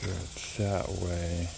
It's that way.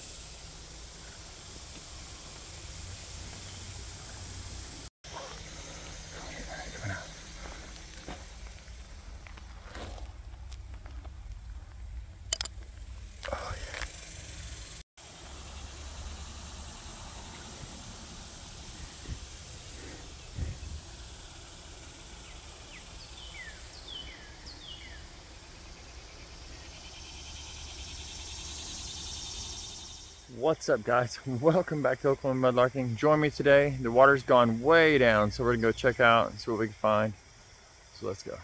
What's up guys? Welcome back to Oklahoma Mudlarking. Join me today. The water's gone way down, so we're gonna go check out and see what we can find. So let's go.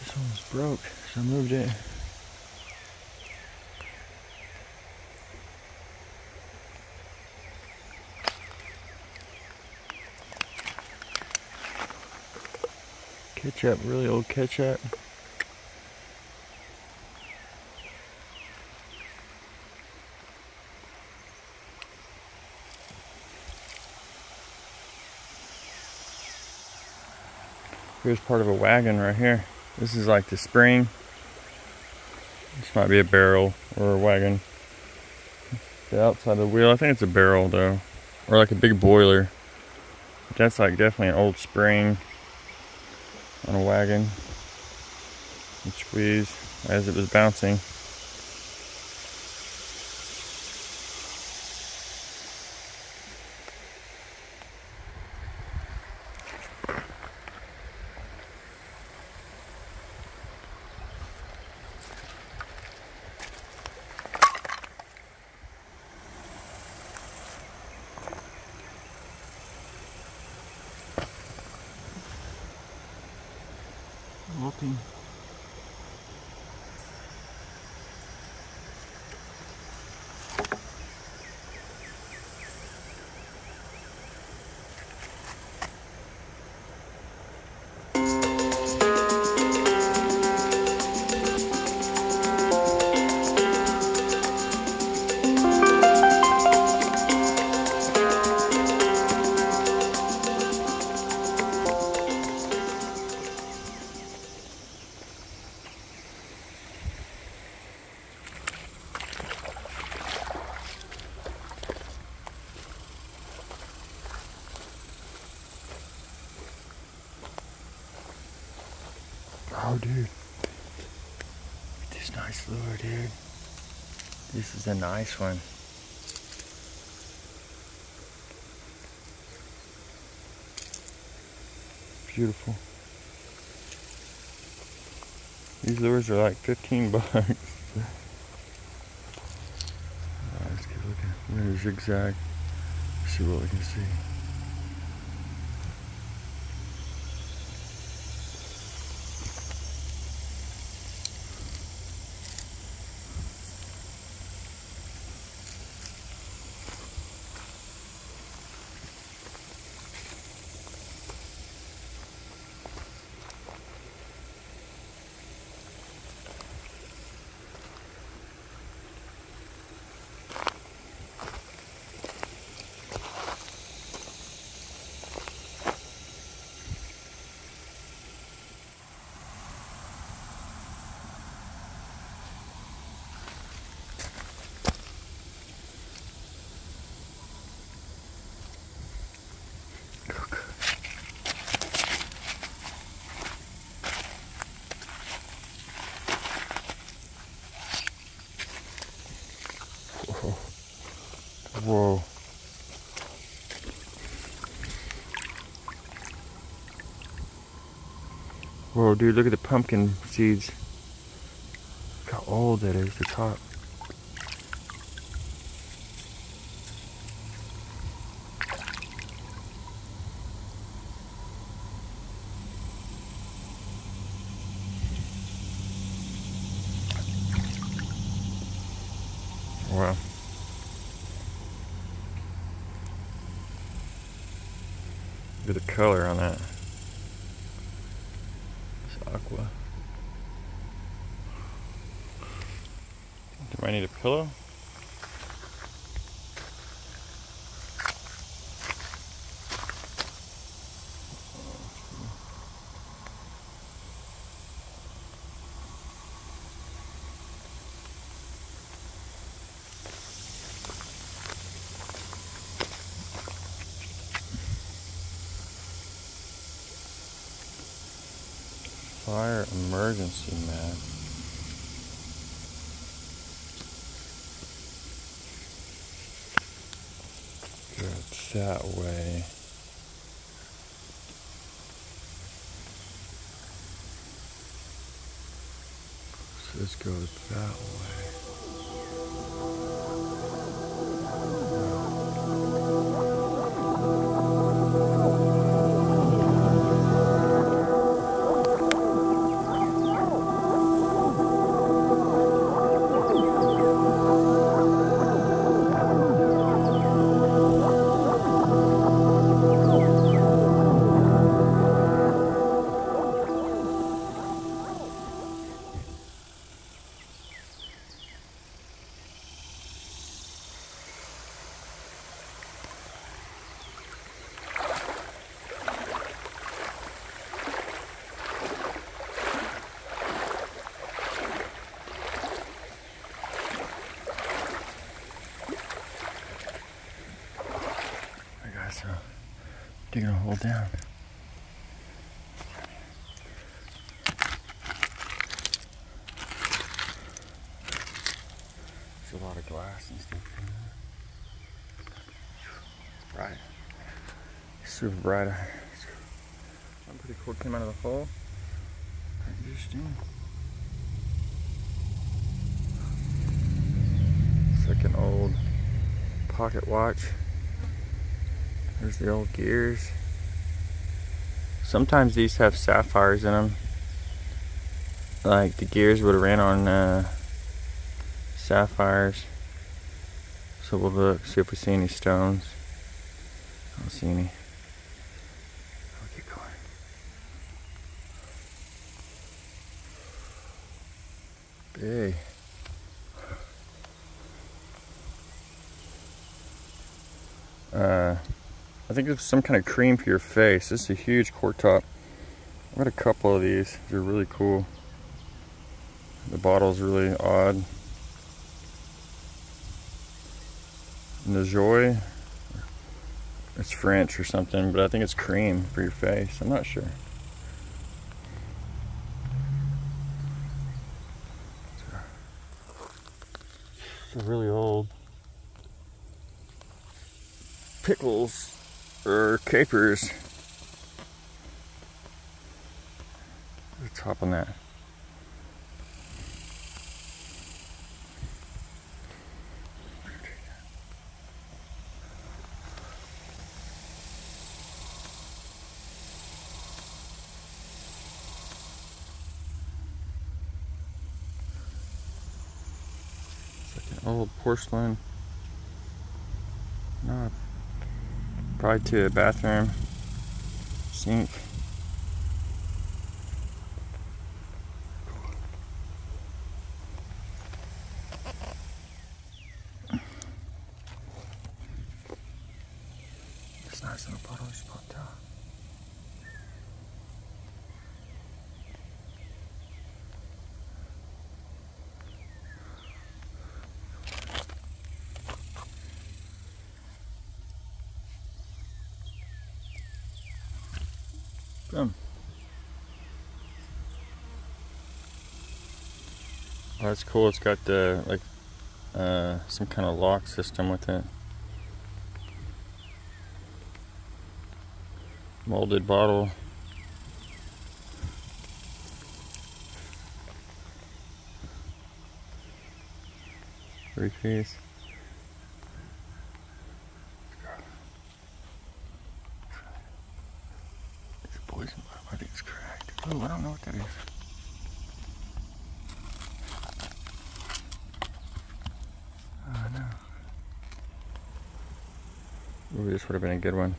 This one was broke, so I moved it. Ketchup, really old ketchup. Here's part of a wagon right here. This is like the spring. This might be a barrel or a wagon. The outside of the wheel, I think it's a barrel though. Or like a big boiler. That's like definitely an old spring on a wagon. And squeeze as it was bouncing. Dude. This is a nice one. Beautiful. These lures are like 15 bucks. Let's get looking. We're gonna zigzag. See what we can see. Whoa. Whoa, dude, look at the pumpkin seeds. Look how old that is, the top. Wow. Look at the color on that. It's aqua. Do I need a pillow? Fire emergency mat. Good that way. So this goes that way. Digging a hole down. There's a lot of glass and stuff. in there. Super bright. I'm pretty cool. Came out of the hole. Interesting. It's like an old pocket watch. There's the old gears. Sometimes these have sapphires in them. Like the gears would have ran on uh, sapphires. So we'll look, see if we see any stones. I don't see any. I'll keep going. Big. Uh, I think it's some kind of cream for your face. This is a huge cork top. I've got a couple of these. They're really cool. The bottle's really odd. Najoy. It's French or something, but I think it's cream for your face. I'm not sure. It's really old. Pickles or capers. The top on that. It's like an old porcelain. Not probably to a bathroom sink. It's nice little bottle just popped out. Boom. Oh, that's cool. It's got the like uh, some kind of lock system with it. Molded bottle. Three piece. was, cracked. Oh, I don't know what that is. Oh, no. Ooh, this would have been a good one.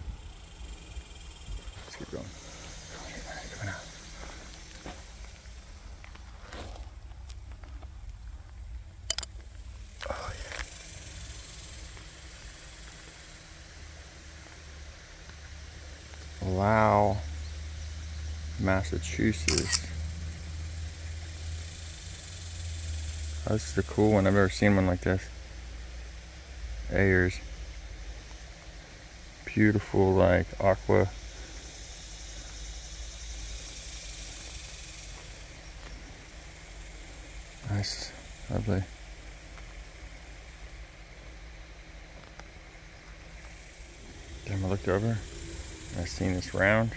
Massachusetts. Oh, this is the cool one. I've never seen one like this. Ayers. Beautiful, like aqua. Nice, lovely. Then I looked over, I seen this round,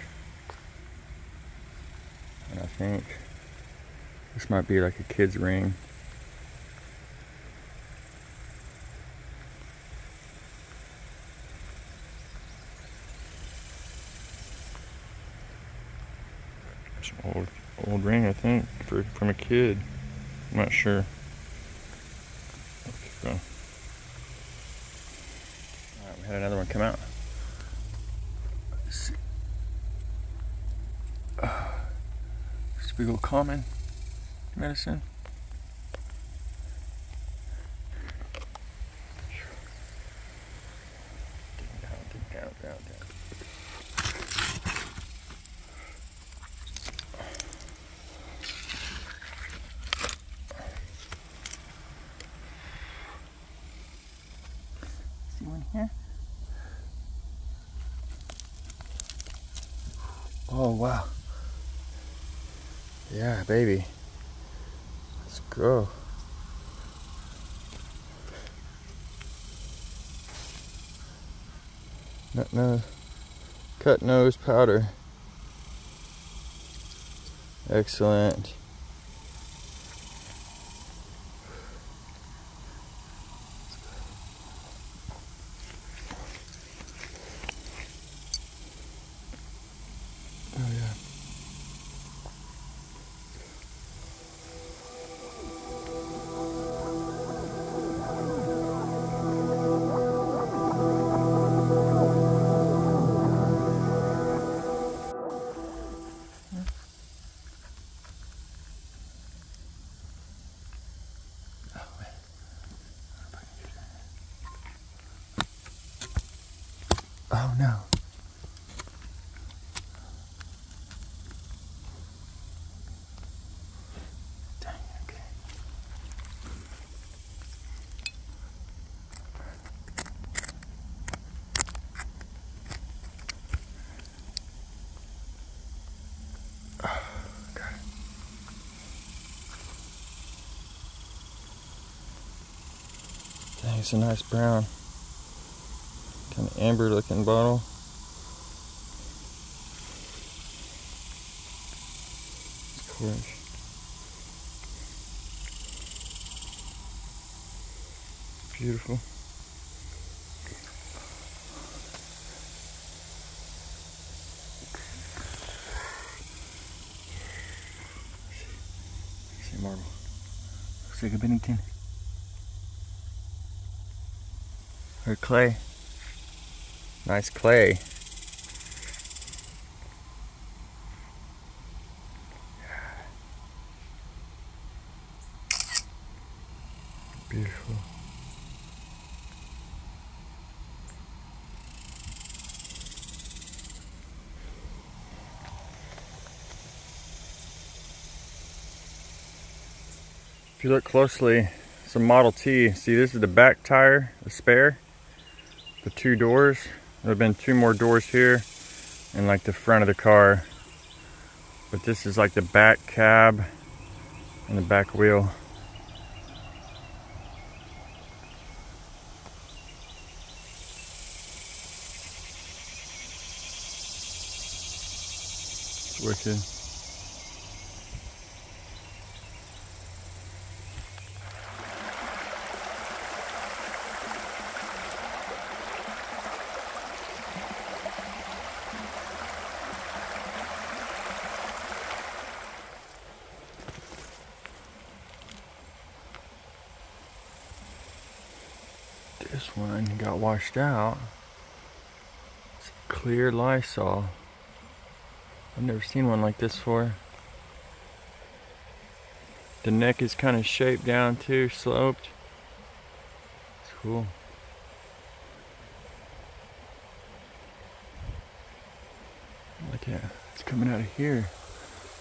and I think this might be like a kid's ring. it's old old ring, I think, for, from a kid. I'm not sure. Alright, we had another one come out. Let's see. Uh, big old common medicine. See one here? Oh wow. Yeah, baby. Let's go. Nut nose. Cut nose powder. Excellent. Oh no. Dang, okay. Oh, God. Dang, it's a nice brown. Amber looking bottle. Of course. Beautiful. See marble. Looks like a Bennington. Or clay. Nice clay. Beautiful. If you look closely, a Model T. See, this is the back tire, the spare, the two doors. There have been two more doors here and like the front of the car. But this is like the back cab and the back wheel. It's. One got washed out. It's clear Lysol. I've never seen one like this before. The neck is kind of shaped down too, sloped. It's cool. Look at it. It's coming out of here.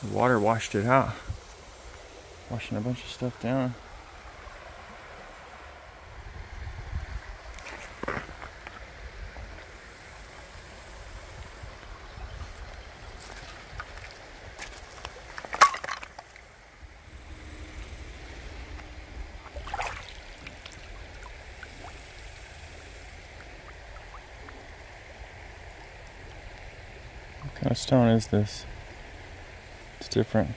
The water washed it out. Washing a bunch of stuff down. What kind of stone is this? It's different.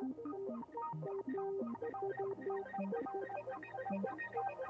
Thank you.